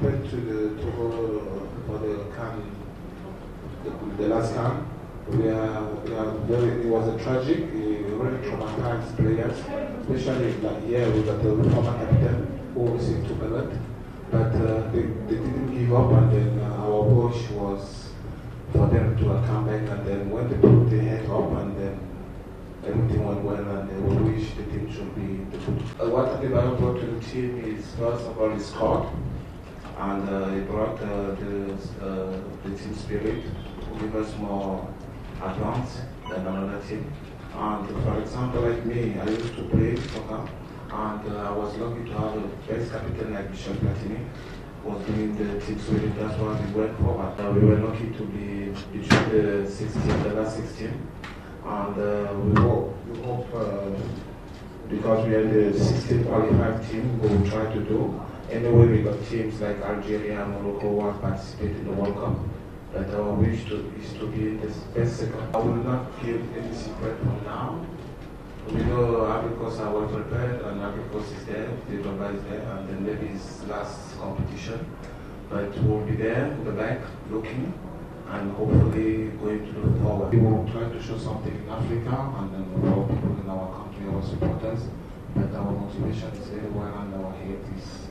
compared to the Togo the can, the, the last we we very, it was a tragic, it really traumatized players, especially like here with the former captain who received two penalty. But uh, they, they didn't give up, and then uh, our push was for them to uh, come back. And then when they put their head up, and then everything went well, and they would wish the team should be the. Uh, what Adebayor brought to the team is first of all his squad, and uh, he brought uh, the, uh, the team spirit, give us more advance than another team. And for example, like me, I used to play soccer and uh, I was lucky to have a best captain like Michel Platini was doing the team spirit. That's why we went forward. We were lucky to be between the 16, the last 16, and we hope, we hope because we are the 16 qualified team, we will try to do. Anyway, we got teams like Algeria and Morocco who have participated in the World Cup. But our wish to, is to be in the best second. I will not give any secret from now. We know Africans are well prepared and Africans is there, the Drogba is there, and then maybe it's last competition. But we'll be there in the back looking and hopefully going to look forward. We will try to show something in Africa and then for people in our country, our supporters. But our motivation is very well and our head is